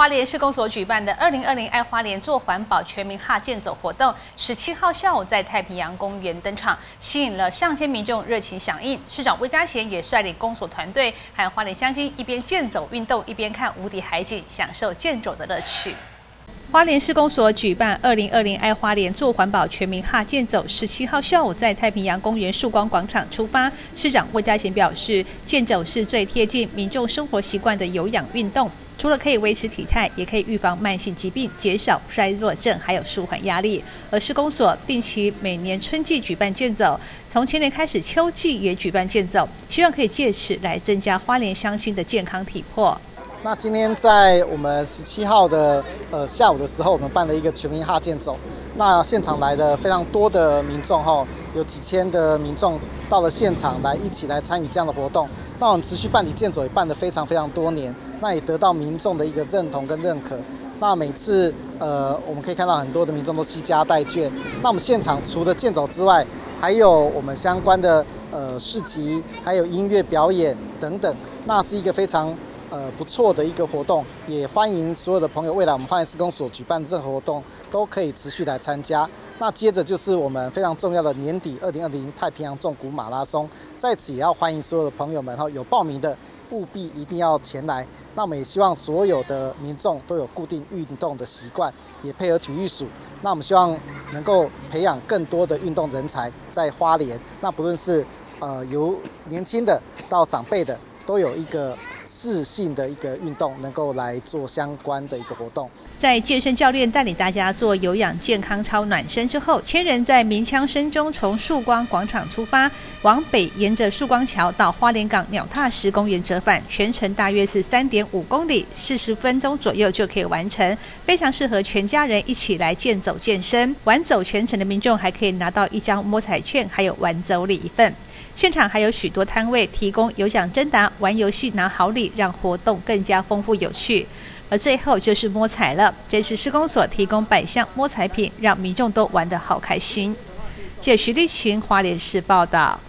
花莲市公所举办的二零二零爱花莲做环保全民哈健走活动，十七号下午在太平洋公园登场，吸引了上千民众热情响应。市长魏家贤也率领公所团队和花莲乡亲一边健走运动，一边看无敌海景，享受健走的乐趣。花莲施工所举办二零二零爱花莲做环保全民哈健走，十七号下午在太平洋公园曙光广场出发。市长魏家贤表示，健走是最贴近民众生活习惯的有氧运动，除了可以维持体态，也可以预防慢性疾病，减少衰弱症，还有舒缓压力。而施工所定期每年春季举办健走，从前年开始秋季也举办健走，希望可以借此来增加花莲乡亲的健康体魄。那今天在我们十七号的呃下午的时候，我们办了一个全民哈健走。那现场来的非常多的民众哈，有几千的民众到了现场来一起来参与这样的活动。那我们持续办理健走也办得非常非常多年，那也得到民众的一个认同跟认可。那每次呃我们可以看到很多的民众都惜家带眷。那我们现场除了健走之外，还有我们相关的呃市集，还有音乐表演等等。那是一个非常。呃，不错的一个活动，也欢迎所有的朋友，未来我们花莲施工所举办任何活动都可以持续来参加。那接着就是我们非常重要的年底二零二零太平洋重谷马拉松，在此也要欢迎所有的朋友们哈，有报名的务必一定要前来。那我们也希望所有的民众都有固定运动的习惯，也配合体育署。那我们希望能够培养更多的运动人才在花莲。那不论是呃由年轻的到长辈的。都有一个适性的一个运动，能够来做相关的一个活动。在健身教练带领大家做有氧健康操暖身之后，千人在鸣枪声中从曙光广场出发，往北沿着曙光桥到花莲港鸟踏石公园折返，全程大约是三点五公里，四十分钟左右就可以完成，非常适合全家人一起来健走健身。玩走全程的民众还可以拿到一张摸彩券，还有玩走礼一份。现场还有许多摊位提供有奖征答、玩游戏拿好礼，让活动更加丰富有趣。而最后就是摸彩了，这是施工所提供百项摸彩品，让民众都玩得好开心。谢徐立群花莲市报道。